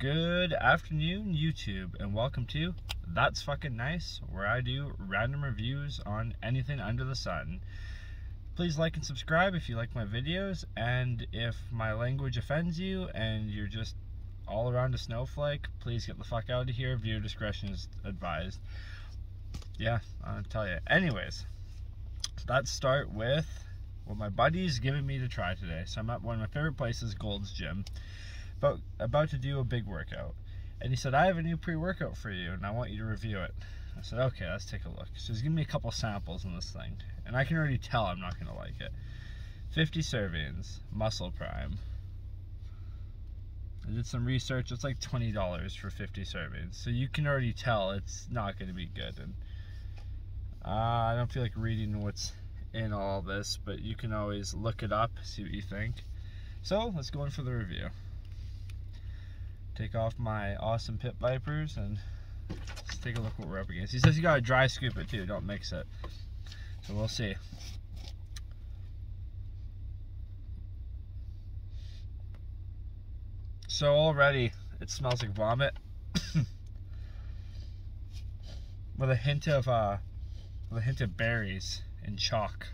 Good afternoon, YouTube, and welcome to That's Fucking Nice, where I do random reviews on anything under the sun. Please like and subscribe if you like my videos, and if my language offends you and you're just all around a snowflake, please get the fuck out of here. Viewer discretion is advised. Yeah, I'll tell you. Anyways, let's start with what my buddy's giving me to try today. So I'm at one of my favorite places, Gold's Gym about about to do a big workout. And he said, I have a new pre-workout for you and I want you to review it. I said, okay, let's take a look. So he's giving me a couple samples in this thing. And I can already tell I'm not gonna like it. 50 servings, Muscle Prime. I did some research, it's like $20 for 50 servings. So you can already tell it's not gonna be good. And uh, I don't feel like reading what's in all this, but you can always look it up, see what you think. So let's go in for the review take off my awesome pit vipers and let's take a look what we're up against. He says you gotta dry scoop it too, don't mix it. So we'll see. So already it smells like vomit. with a hint of uh with a hint of berries and chalk.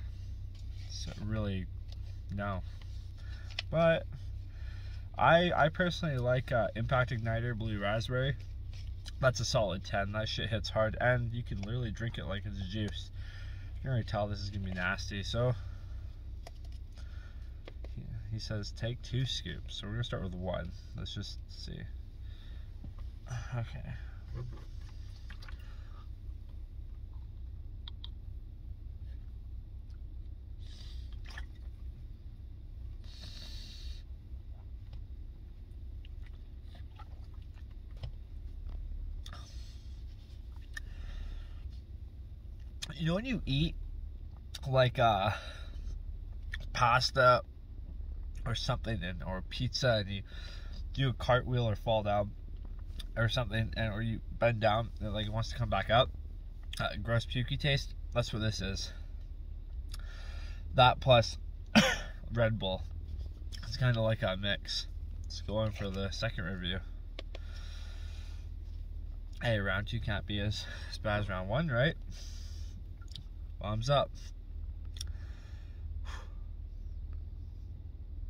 So really no. But I I personally like uh, Impact Igniter Blue Raspberry. That's a solid 10. That shit hits hard, and you can literally drink it like it's juice. You can already tell this is gonna be nasty. So he says take two scoops. So we're gonna start with one. Let's just see. Okay. You know when you eat like uh pasta or something and or pizza and you do a cartwheel or fall down or something and or you bend down and like it wants to come back up uh, gross pukey taste that's what this is. That plus red bull. It's kind of like a mix. Let's go on for the second review. Hey round two can't be as, as bad as round one right Bombs up.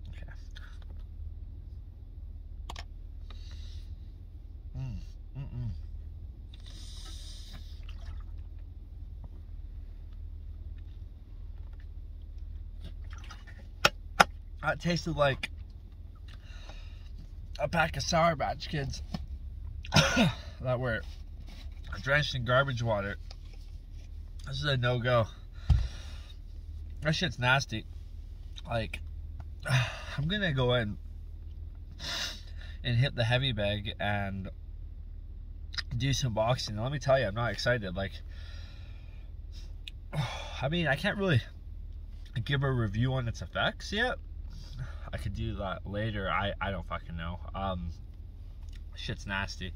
Okay. Mm, mm, mm. That tasted like a pack of Sour Patch Kids that were drenched in garbage water this is a no-go. That shit's nasty. Like, I'm gonna go in and hit the heavy bag and do some boxing. let me tell you, I'm not excited. Like, I mean, I can't really give a review on its effects yet. I could do that later. I, I don't fucking know. Um, shit's nasty.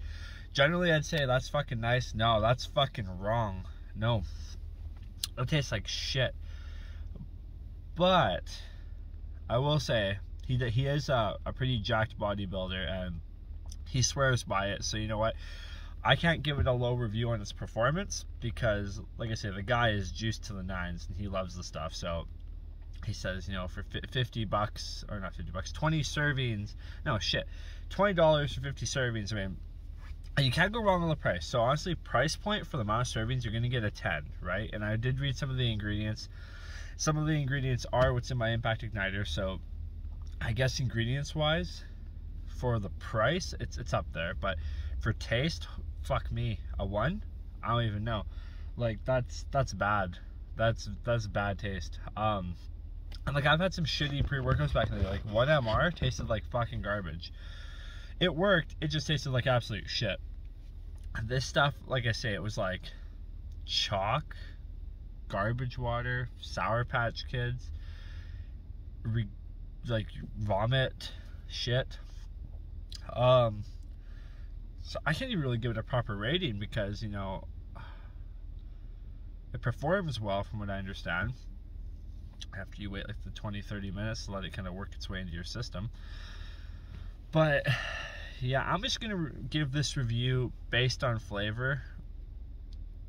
Generally, I'd say that's fucking nice. No, that's fucking wrong. No, it tastes like shit. But I will say he he is a, a pretty jacked bodybuilder and he swears by it. So you know what? I can't give it a low review on its performance because, like I said, the guy is juiced to the nines and he loves the stuff. So he says, you know, for 50 bucks, or not 50 bucks, 20 servings, no shit, $20 for 50 servings. I mean, you can't go wrong on the price. So honestly, price point for the amount of servings, you're gonna get a 10, right? And I did read some of the ingredients. Some of the ingredients are what's in my impact igniter. So I guess ingredients wise, for the price, it's it's up there. But for taste, fuck me, a one? I don't even know. Like that's that's bad. That's that's bad taste. Um, and like I've had some shitty pre-workouts back in the day. Like one MR tasted like fucking garbage it worked. It just tasted like absolute shit. This stuff, like I say, it was like chalk, garbage water, Sour Patch Kids, re, like vomit shit. Um, so I can't even really give it a proper rating because, you know, it performs well from what I understand after you wait like the 20 30 minutes to let it kind of work its way into your system but yeah, I'm just gonna give this review based on flavor,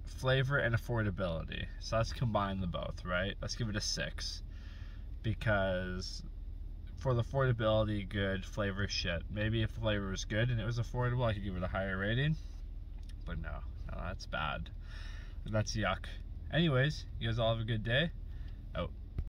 flavor and affordability. So let's combine the both, right? Let's give it a six because for the affordability, good flavor, shit. Maybe if the flavor was good and it was affordable, I could give it a higher rating. But no, no, that's bad. That's yuck. Anyways, you guys all have a good day.